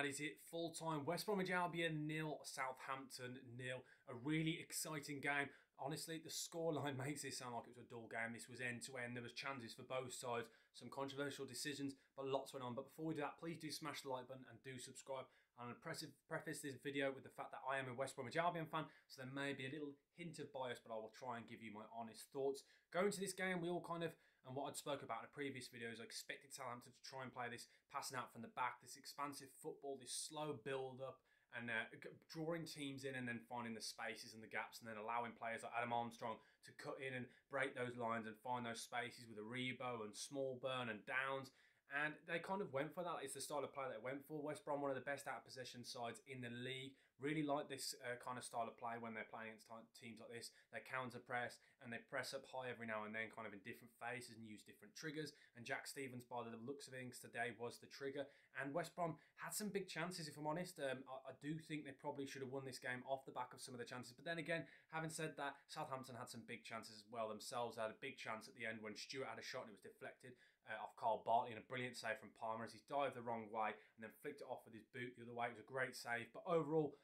that is it. Full time. West Bromwich Albion nil, Southampton nil. A really exciting game. Honestly, the scoreline makes it sound like it was a dull game. This was end to end. There was chances for both sides, some controversial decisions, but lots went on. But before we do that, please do smash the like button and do subscribe. I'm going to preface this video with the fact that I am a West Bromwich Albion fan, so there may be a little hint of bias, but I will try and give you my honest thoughts. Going to this game, we all kind of, and what I'd spoke about in a previous videos, I expected Southampton to try and play this passing out from the back, this expansive football, this slow build up and uh, drawing teams in and then finding the spaces and the gaps and then allowing players like Adam Armstrong to cut in and break those lines and find those spaces with Aribo and Smallbone and Downes and they kind of went for that. It's the style of play they went for. West Brom, one of the best out of possession sides in the league, really like this uh, kind of style of play when they're playing against teams like this. They counter press and they press up high every now and then, kind of in different phases and use different triggers. And Jack Stephens, by the looks of things today, was the trigger. And West Brom had some big chances, if I'm honest. Um, I, I do think they probably should have won this game off the back of some of the chances. But then again, having said that, Southampton had some big chances as well themselves. They had a big chance at the end when Stuart had a shot and it was deflected uh, off Kyle Bartley and a brilliant save from Palmer as he dived the wrong way and then flicked it off with his boot the other way. It was a great save. But overall,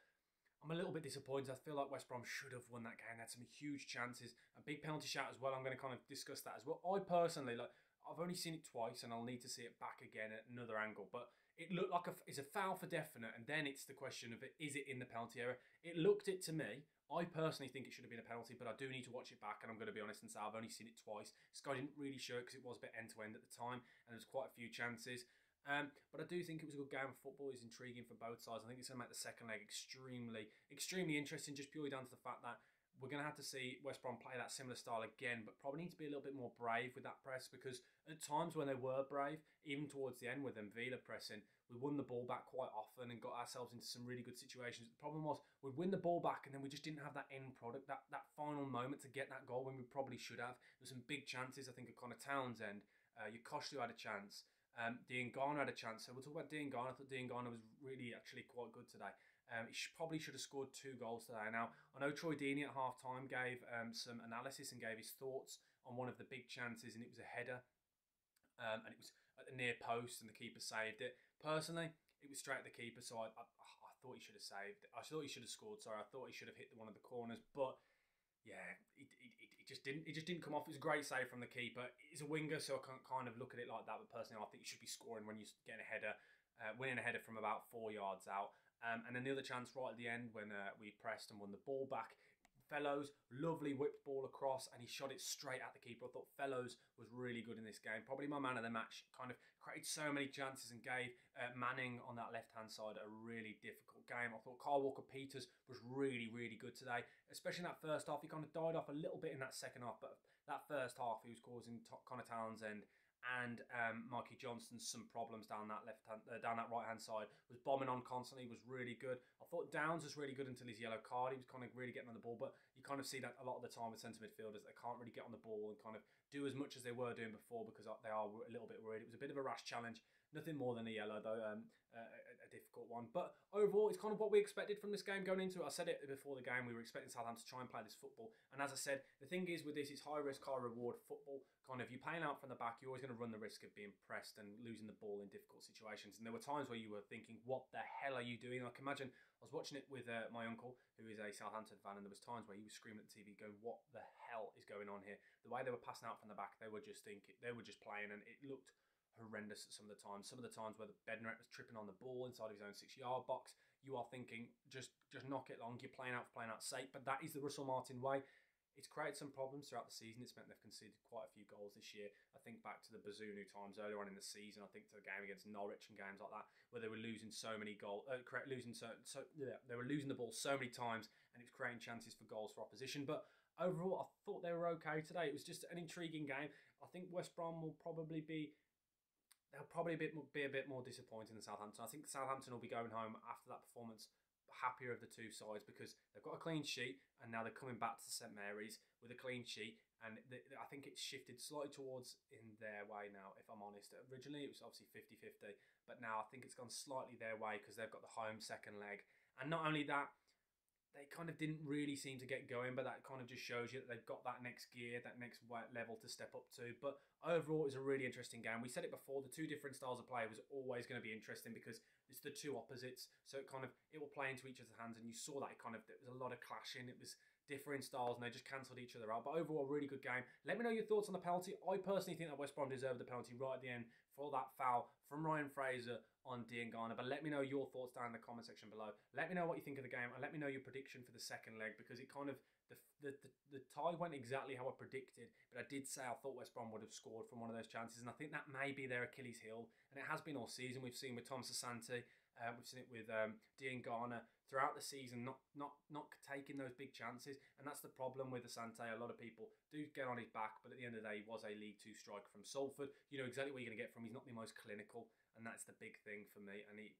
I'm a little bit disappointed. I feel like West Brom should have won that game. They had some huge chances. A big penalty shot as well. I'm going to kind of discuss that as well. I personally, like, I've only seen it twice and I'll need to see it back again at another angle. But it looked like a, it's a foul for definite. And then it's the question of it, is it in the penalty area? It looked it to me. I personally think it should have been a penalty, but I do need to watch it back, and I'm going to be honest and say I've only seen it twice. Sky didn't really show it because it was a bit end to end at the time, and there was quite a few chances. Um, but I do think it was a good game of football. It's intriguing for both sides. I think it's going to make the second leg extremely, extremely interesting, just purely down to the fact that we're going to have to see West Brom play that similar style again, but probably need to be a little bit more brave with that press because at times when they were brave, even towards the end with them Villa pressing, we won the ball back quite often and got ourselves into some really good situations. The problem was we'd win the ball back and then we just didn't have that end product, that, that final moment to get that goal when we probably should have. There were some big chances, I think, at Conor Townsend. Uh, Yokuşlu had a chance. Um, Diangana had a chance. So we'll talk about Diangana. I thought Diangana was really actually quite good today. Um, he probably should have scored two goals today. Now, I know Troy Deeney at half time gave um, some analysis and gave his thoughts on one of the big chances, and it was a header. Um, and it was at the near post, and the keeper saved it. Personally, it was straight at the keeper, so I, I, I thought he should have saved it. I thought he should have scored, sorry. I thought he should have hit one of the corners, but yeah, it, it, just didn't it just didn't come off. It was a great save from the keeper. He's a winger, so I can't kind of look at it like that. But personally, I think you should be scoring when you're getting a header, uh, winning a header from about four yards out. Um, and then the other chance right at the end when uh, we pressed and won the ball back. Fellows, lovely whipped ball across, and he shot it straight at the keeper. I thought Fellows was really good in this game. Probably my man of the match. Kind of created so many chances and gave uh, Manning on that left hand side a really game. I thought Kyle Walker Peters was really, really good today, especially in that first half. He kind of died off a little bit in that second half, but that first half he was causing Conor Townsend and um, Mikey Johnston some problems down that left hand, uh, down that right hand side. Was bombing on constantly, was really good. I thought Downes was really good until his yellow card. He was kind of really getting on the ball, but you kind of see that a lot of the time with centre midfielders, they can't really get on the ball and kind of do as much as they were doing before because they are a little bit worried. It was a bit of a rash challenge. Nothing more than a yellow, though, um, a, a, difficult one. But overall, it's kind of what we expected from this game going into it. I said it before the game, we were expecting Southampton to try and play this football. And as I said, the thing is with this, it's high risk, high reward football. Kind of, you're playing out from the back, you're always going to run the risk of being pressed and losing the ball in difficult situations. And there were times where you were thinking, what the hell are you doing? I can imagine I was watching it with uh, my uncle, who is a Southampton fan, and there was times where he was screaming at the TV, going, "What the hell is going on here?" The way they were passing out from the back, they were just thinking, they were just playing, and it looked horrendous at some of the times. Some of the times where the Bednarek was tripping on the ball inside of his own six-yard box, you are thinking, just just knock it long. You're playing out for playing out sake, but that is the Russell Martin way. It's created some problems throughout the season. It's meant they've conceded quite a few goals this year. I think back to the Bazunu times earlier on in the season. I think to the game against Norwich and games like that, where they were losing so many goals, uh, losing so so yeah, they were losing the ball so many times, and it was creating chances for goals for opposition. But overall, I thought they were okay today. It was just an intriguing game. I think West Brom will probably be they'll probably be a bit, be a bit more disappointing than Southampton. I think Southampton will be going home after that performance happier of the two sides because they've got a clean sheet and now they're coming back to St Mary's with a clean sheet. And they, I think it's shifted slightly towards in their way now if I'm honest. Originally it was obviously 50-50 but now I think it's gone slightly their way because they've got the home second leg. And not only that they kind of didn't really seem to get going, but that kind of just shows you that they've got that next gear, that next level to step up to. But overall, it was a really interesting game. We said it before, the two different styles of play was always going to be interesting because it's the two opposites. So it kind of it will play into each other's hands, and you saw that it kind of there was a lot of clashing. It was differing styles, and they just cancelled each other out. But overall, really good game. Let me know your thoughts on the penalty. I personally think that West Brom deserved the penalty right at the end for that foul from Ryan Fraser on Diangana. But let me know your thoughts down in the comment section below. Let me know what you think of the game, and let me know your prediction for the second leg because it kind of the, the, the, tie went exactly how I predicted, but I did say I thought West Brom would have scored from one of those chances, and I think that may be their Achilles heel, and it has been all season. We've seen with Thomas Asante, uh, we've seen it with um, Diangana throughout the season, not not not taking those big chances, and that's the problem with Asante. A lot of people do get on his back, but at the end of the day, he was a League Two striker from Salford. You know exactly what you're going to get from. He's not the most clinical, and that's the big thing for me. And he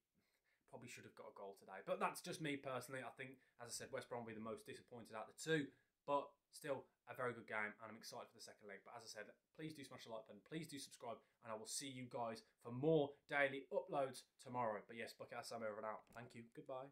probably should have got a goal today, but that's just me personally. I think, as I said, West Brom will be the most disappointed out of the two. But still a very good game, and I'm excited for the second leg. But as I said, please do smash the like button, please do subscribe, and I will see you guys for more daily uploads tomorrow. But yes, Bucket Sam over and out. Thank you. Goodbye.